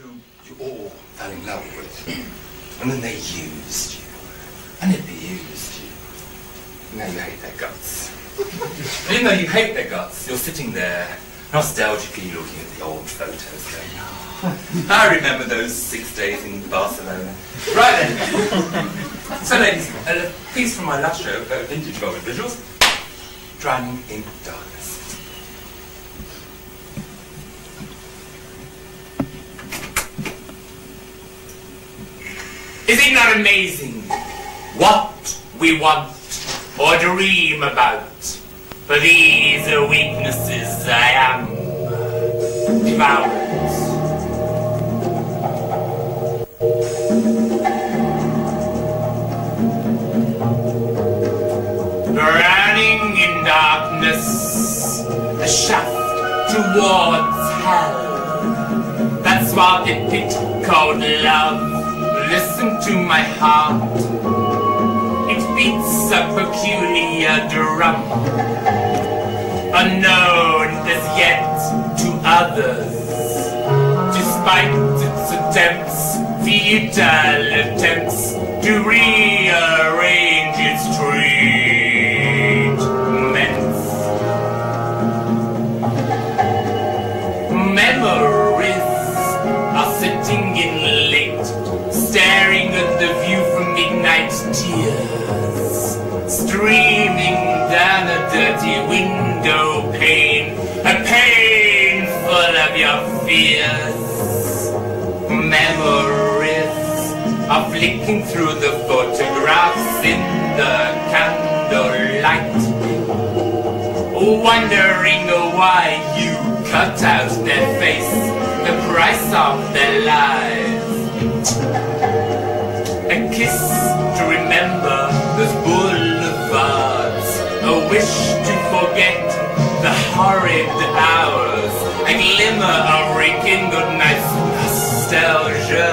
who you all fell in love with. And then they used you. And abused you. Now you hate their guts. Even though you hate their guts, you're sitting there nostalgically looking at the old photos going, oh, I remember those six days in Barcelona. Right then. so ladies, a piece from my last show, Vintage Golden Visuals, Drowning in Darkness. Not amazing what we want or dream about? For these are weaknesses I am devoured. Running in darkness, a shaft towards hell. That's what the called love listen to my heart. It beats a peculiar drum, unknown as yet to others. Despite its attempts, futile attempts to rearrange its fears. Memories are flicking through the photographs in the candlelight, wondering why you cut out their face, the price of their lives. A kiss to remember those boulevards, a wish to forget the horrid hours, a glimmer of rekindled nostalgia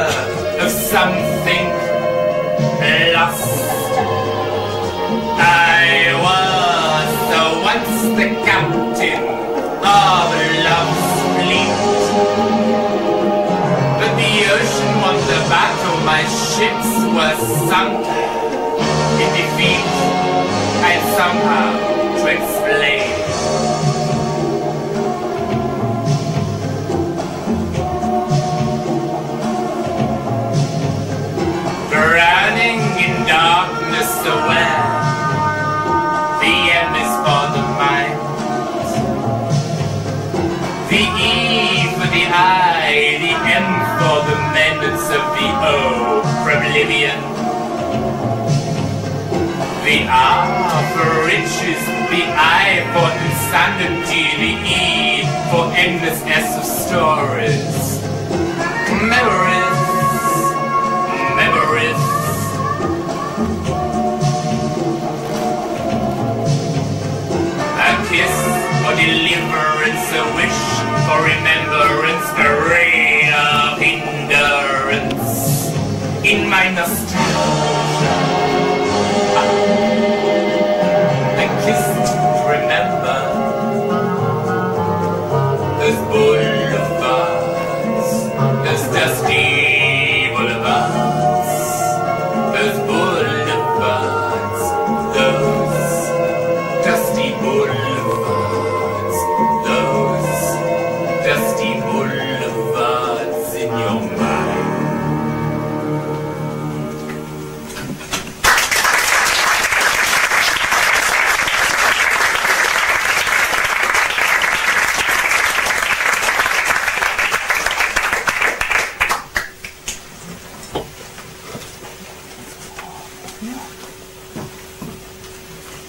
of something lost. I was the once the captain of love's fleet but the ocean won the battle, my ships were sunk in defeat, and somehow to explain. Maintenance of the O from Libyan. The R for riches, the I for insanity, the E for endless S of stories. Memories, memories. In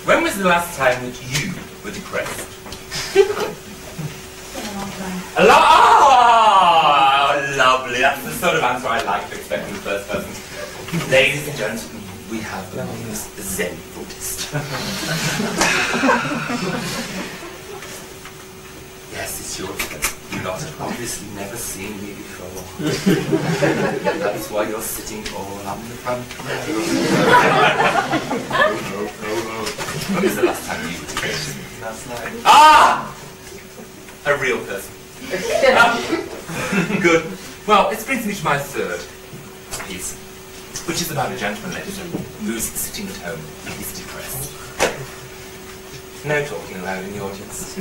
When was the last time that you were depressed? A lot. Oh, ah, lovely. That's the sort of answer I like to expect from the first person. Ladies and gentlemen, we have the Zen Buddhist. yes, it's your turn. You lot have obviously never seen me before. That's why you're sitting all on the front row. no, no, no. When was the last time you were? Last night. Ah! A real person. Good. Well, it brings me to my third piece, which is about a gentleman, ladies and who's sitting at home and he's depressed. No talking allowed in the audience.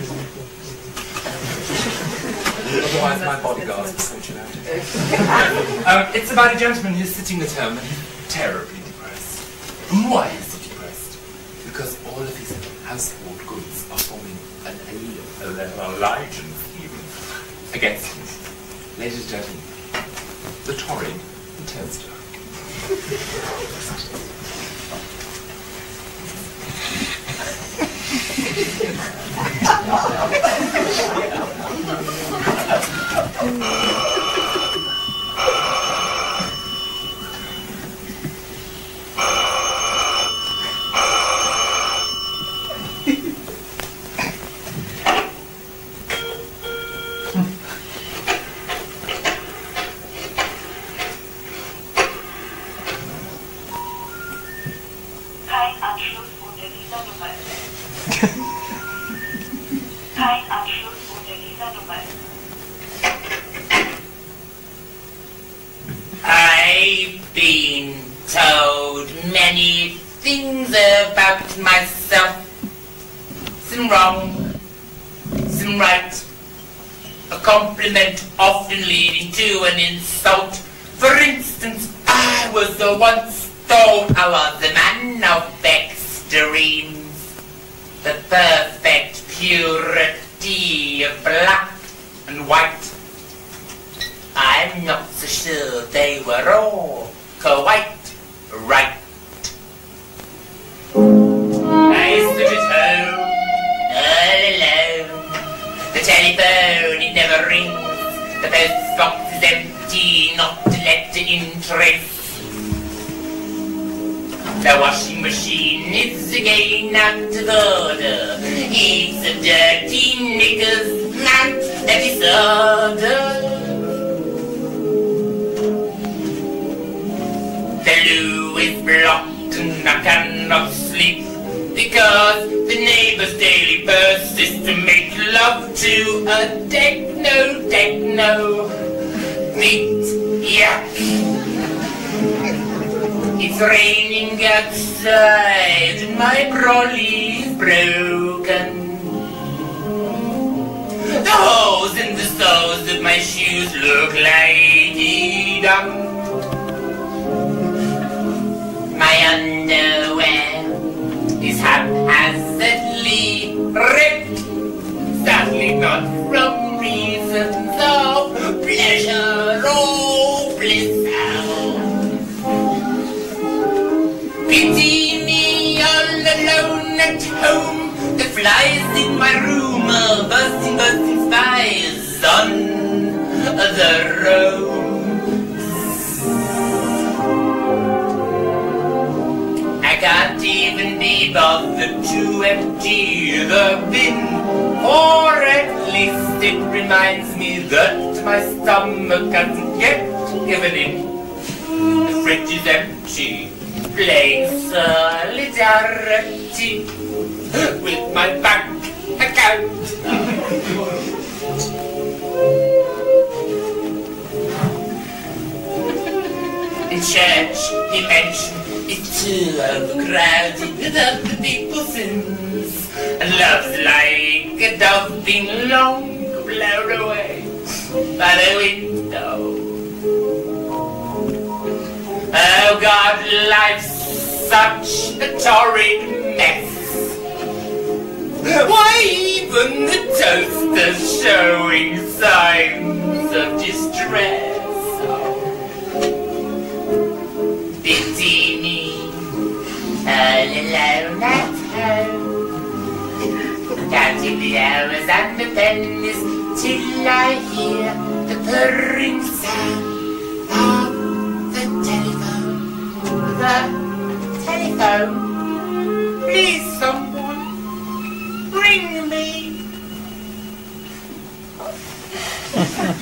Otherwise, my bodyguards will sort you out. um, it's about a gentleman who's sitting at home and he's terribly depressed. And why is he depressed? Because all of household goods are forming an alien, a alliance even against him. Ladies and gentlemen, the Tory, torrid toaster. Many things about myself. Some wrong, some right. A compliment often leading to an insult. For instance, I was the once told I was a man of extremes. The perfect purity of black and white. I'm not so sure they were all quite right. The post box is empty, not let in trace. The washing machine is again out of order. It's of dirty knickers, not a disorder. The loo is blocked and I cannot sleep because the neighbors daily burst is to make love to a techno techno meat yuck. It's raining outside and my brolly's broken. The holes in the soles of my shoes look like dumb. My underwear my room buzzing, buzzing spies on the road. I can't even be bothered to empty the bin, or at least it reminds me that my stomach hasn't yet given in. The fridge is empty, playing solidarity with my bank In church, he mentioned it's too overcrowded with other people's sins, and love's like a dove being long blown away by the window. Oh God, life's such a torrid mess. Even the toaster's showing signs of distress? Pity me, all alone at home. Counting the hours and the pennies till I hear the purring sound of the telephone. The telephone. Please, someone, ring